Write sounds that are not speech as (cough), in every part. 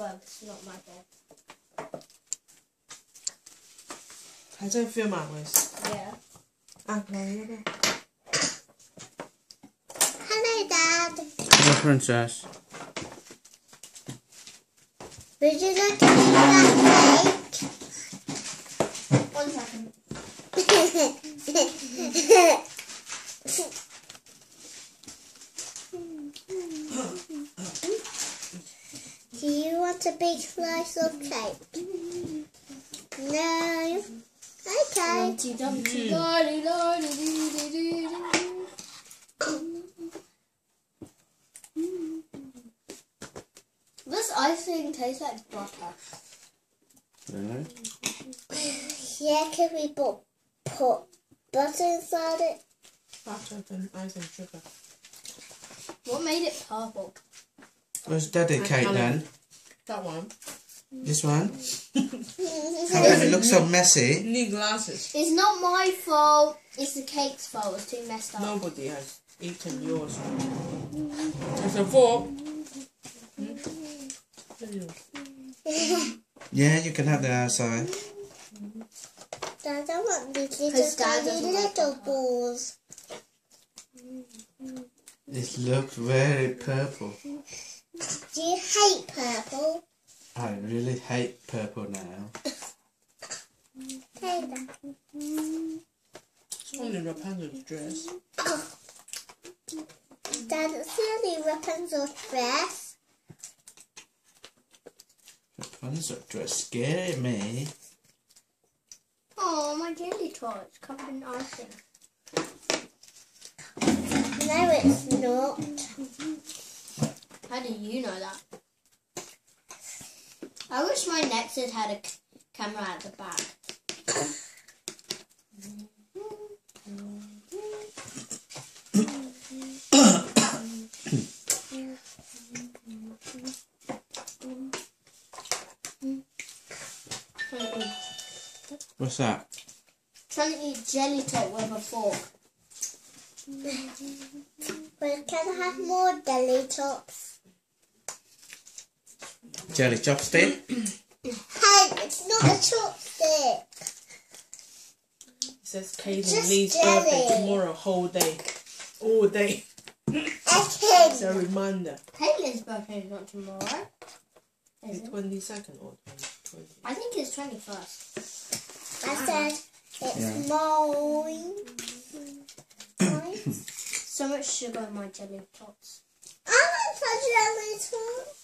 not my. I don't feel my voice. Yeah. Okay. Hello, Dad. Hello, Princess. Would you like to play? A big slice of cake? No. Okay. Dumpty dumpty lordy lordy doo doo doo doo. This icing tastes like butter. Really? Yeah, can we put, put butter inside it? Butter and ice and sugar. What made it purple? Where's daddy And cake colour. then? That one. This one? (laughs) How it looks so messy? Need glasses. It's not my fault. It's the cake's fault. It's too messed up. Nobody has eaten yours. There's a fork. (laughs) Yeah, you can have the outside. Dad, I want these little tiny doesn't like little balls. It looks very purple. Do hate purple? I really hate purple now. Hey, Dad. It's only Rapunzel's dress. Dad, it's really Rapunzel's dress. Rapunzel dress scared me. Oh, my jelly tots covered in icing. No, it's not. How do you know that? I wish my Nexus had a c- camera at the back. What's that? Trying to eat jelly tot with a fork. But can I have more jelly tots? Jelly chopstick? Hey, it's not a chopstick. It says Kaden Just needs birthday tomorrow, whole day. All day. Okay. It's a reminder. Caitlin's birthday is not tomorrow. Is The it? 22nd or 20. I think it's 21st. I ah. said it's Yeah. mine. Mine. (coughs) So much sugar in my jelly tots. I want a jelly tots.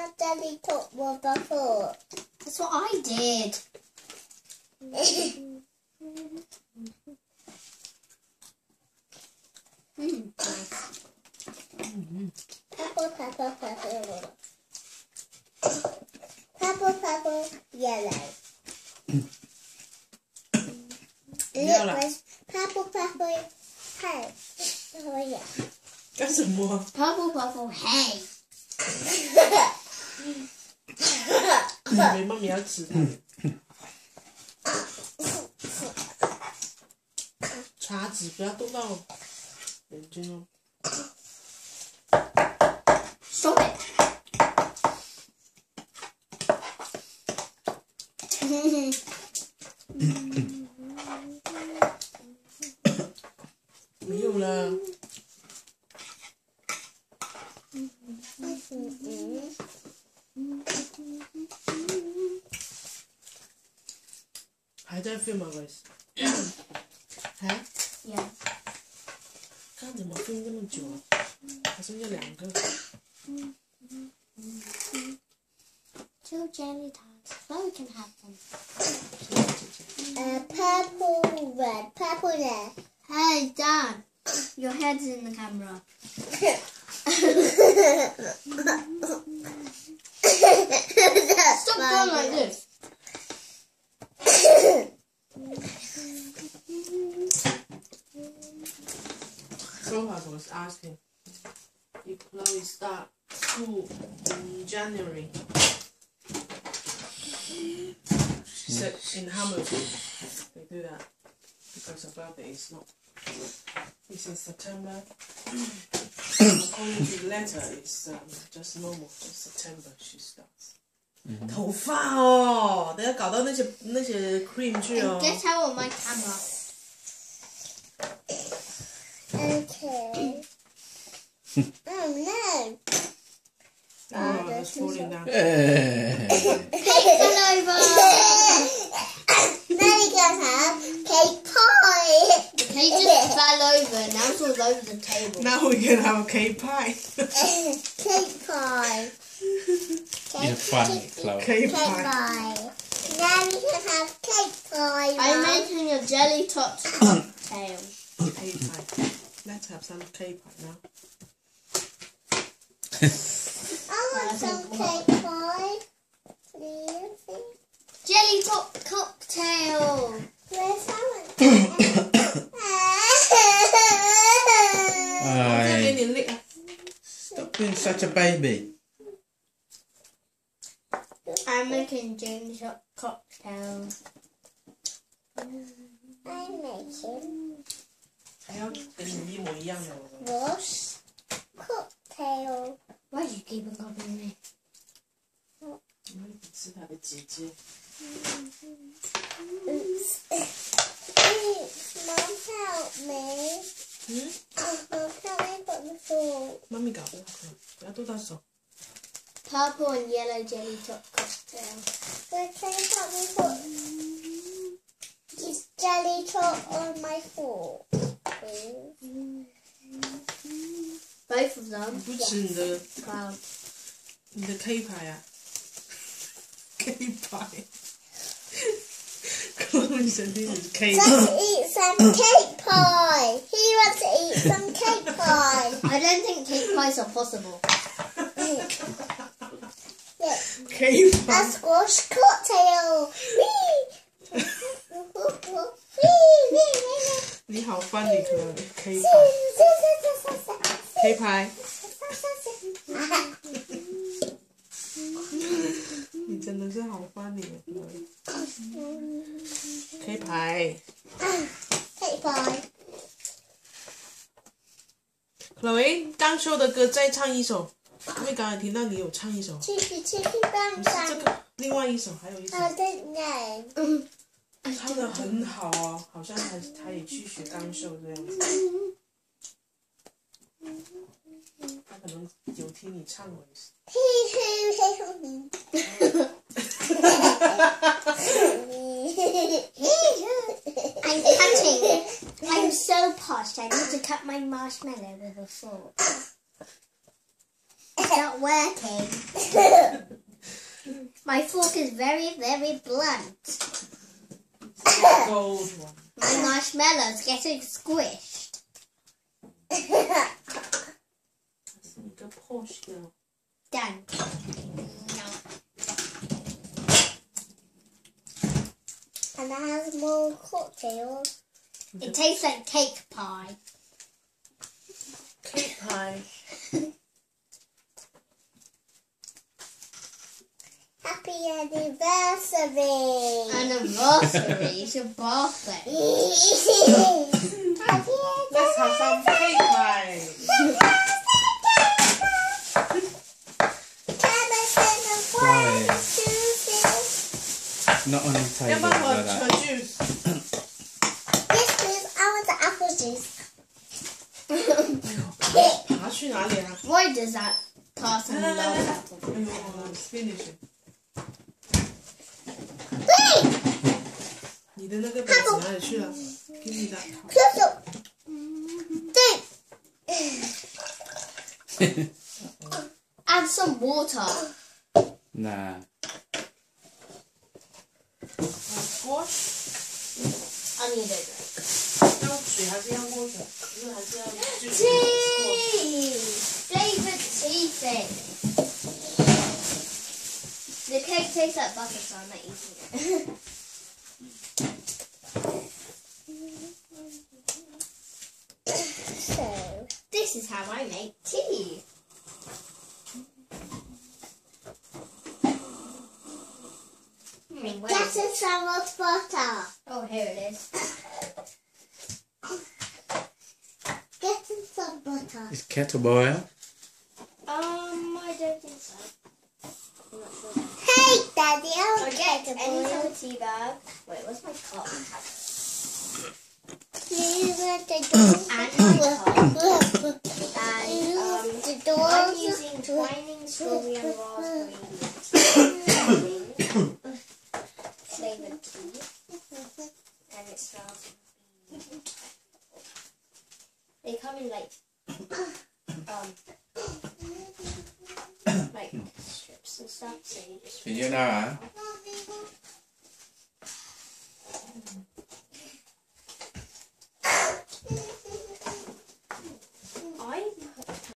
and Daddy took one before. That's what I did. mm. Purple, purple, purple, purple, purple, yellow. Yellow. purple, purple, hey. Oh yeah. That's a more. Purple, purple, hey. 以为妈咪要吃它。叉子不要动到眼睛哦。Stop it. 没有了，还在 film 吗，Grace？(coughs) 还 yeah. 看怎么 film 这么久啊？还剩下两个。 Two jelly tots. So we can have them. 谢谢姐姐。 Uh, purple, red, purple, red. Hey, Dad. Your head's in the camera. 啊。 (laughs) (laughs) Stop going like this. So I was asking if Chloe start school in January. She said in Hamilton they do that because her birthday is not. It's in September. According to the letter, it's um, just normal. Just September she starts. 头发哦，等下搞到那些那些 cream 去哦。 Get out of my camera. Okay. oh no. Oh, that's oh, falling down. Cake all over. now you can have cake pie. The cake just fell over. Now it's all over the table. Now we can have a cake pie. cake pie. You're funny, Chloe. Cake Cake pie. pie. Now we can have cake pie. I'm making a jelly tot cocktail. Cake pie. Let's have some cake right now. I want some cake pie, please. Jelly tot cocktail. Where's someone? (coughs) (coughs) I... Stop being such a baby. I'm making jelly tot cocktail. I'm making. Wash, cocktail. Why do you. Oops. Help me. Put the salt? Mummy got one. I thought. Purple and yellow jelly tot cocktail. Can I put the jelly tot on my fork? Both of them. What's in the cloud? In the cave hire. Cave pie. Chloe said this is cake. Let's eat some cake pie. He wants to eat some cake pie. (laughs) I don't think cake pies are possible. Cake pie. A squash cocktail. Whee! 你好棒，你可可以拍，可以拍。你真的是好棒，你可以，可以拍。可以拍。老魏刚说的歌再唱一首，因为刚刚听到你有唱一首。七七七七棒棒。这个，另外一首，还有一首。好，唱的很好哦，好像他他也去学钢秀这样子，他可能有听你唱过一次。 I'm cutting. I'm so posh. I need to cut my marshmallow with a fork. It's not working. (laughs) My fork is very, very blunt. gold one. My marshmallow's getting squished. That's a posh portion. Done. And I have more cocktails. It tastes like cake pie. Cake pie. (laughs) Happy anniversary! Anniversary. It's your birthday. Happy let's have some cake pie。 Can I send a one, Right. two, three? Not on the 要 table 不然喝 like 喝 that. juice？ Yes, please. I want the apple juice. 爬去哪里啊？ Why does that person 来来来 (laughs) love 来 apple? 哎呦，好了，finish。 Wait! 你(laughs) 的那个杯子哪里去了？Give me that cup。 Close up. Don't. Add some water. Nah. squash， I need it. 要水还是要锅水？ 因为还是要继续 Tea! Flavoured tea thing. The cake tastes like butter, so I'm not eating it. (laughs) this is how I make tea. Hmm, get is a it? some butter. Oh, here it is. Get some butter. Is kettle boil? Um, I don't think so. I'm not sure. Hey, Daddy, I'll I'll get get a any boil. sort of tea bag. Wait, where's my cup? You You They come in like um like strips and stuff, so you just Thì như nào hả?